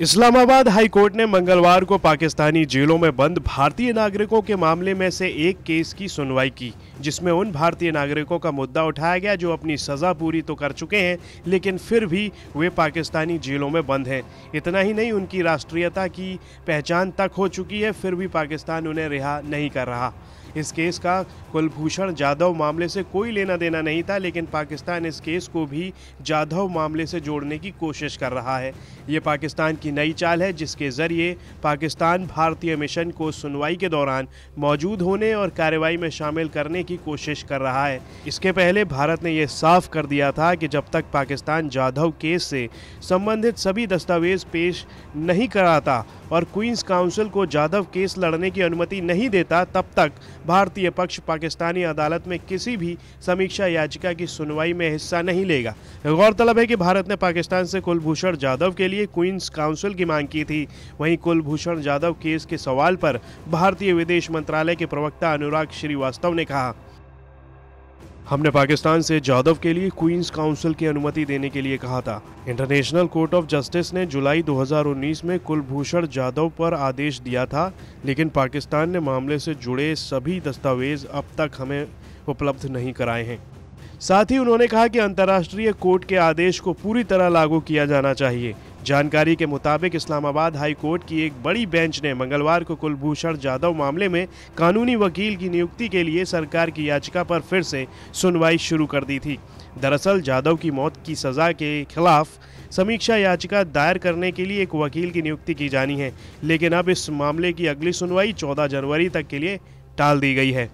Islamabad high court ने मंगलवार को पाकिस्तानी जेलों में बंद भारतीय नागरिकों के मामले में से एक केस की सुनवाई की, जिसमें उन भारतीय नागरिकों का मुद्दा उठाया गया जो अपनी सज़ा पूरी तो कर चुके हैं, लेकिन फिर भी वे पाकिस्तानी जेलों में बंद हैं। इतना ही नहीं, उनकी राष्ट्रीयता की पहचान तक हो चुकी है, फिर भी पाकिस्तान उन्हें रिहा नहीं कर रहा। इस केस का कुलभूषण जाधव मामले से कोई लेना देना नहीं था, लेकिन पाकिस्तान इस केस को भी जाधव मामले से जोड़ने की कोशिश कर रहा है। ये पाकिस्तान की नई चाल है, जिसके ज़रिए पाकिस्तान भारतीय मिशन को सुनवाई के दौरान मौजूद होने और कार्रवाई में शामिल करने की कोशिश कर रहा है। इसके पहले भारत ने यह साफ़ कर दिया था कि जब तक पाकिस्तान जाधव केस से संबंधित सभी दस्तावेज़ पेश नहीं कराता और क्वींस काउंसिल को जाधव केस लड़ने की अनुमति नहीं देता, तब तक भारतीय पक्ष पाकिस्तानी अदालत में किसी भी समीक्षा याचिका की सुनवाई में हिस्सा नहीं लेगा। गौरतलब है कि भारत ने पाकिस्तान से कुलभूषण जाधव के लिए क्वींस काउंसिल की मांग की थी। वहीं कुलभूषण जाधव केस के सवाल पर भारतीय विदेश मंत्रालय के प्रवक्ता अनुराग श्रीवास्तव ने कहा। हमने पाकिस्तान से जाधव के लिए क्वींस काउंसिल की अनुमति देने के लिए कहा था। इंटरनेशनल कोर्ट ऑफ़ जस्टिस ने जुलाई 2019 में कुलभूषण जाधव पर आदेश दिया था, लेकिन पाकिस्तान ने मामले से जुड़े सभी दस्तावेज़ अब तक हमें उपलब्ध नहीं कराए हैं। साथ ही उन्होंने कहा कि अंतर्राष्ट्रीय कोर्ट के आदेश को पूरी तरह लागू किया जाना चाहिए। जानकारी के मुताबिक इस्लामाबाद हाई कोर्ट की एक बड़ी बेंच ने मंगलवार को कुलभूषण जाधव मामले में कानूनी वकील की नियुक्ति के लिए सरकार की याचिका पर फिर से सुनवाई शुरू कर दी थी। दरअसल जाधव की मौत की सज़ा के खिलाफ समीक्षा याचिका दायर करने के लिए एक वकील की नियुक्ति की जानी है, लेकिन अब इस मामले की अगली सुनवाई 14 जनवरी तक के लिए टाल दी गई है।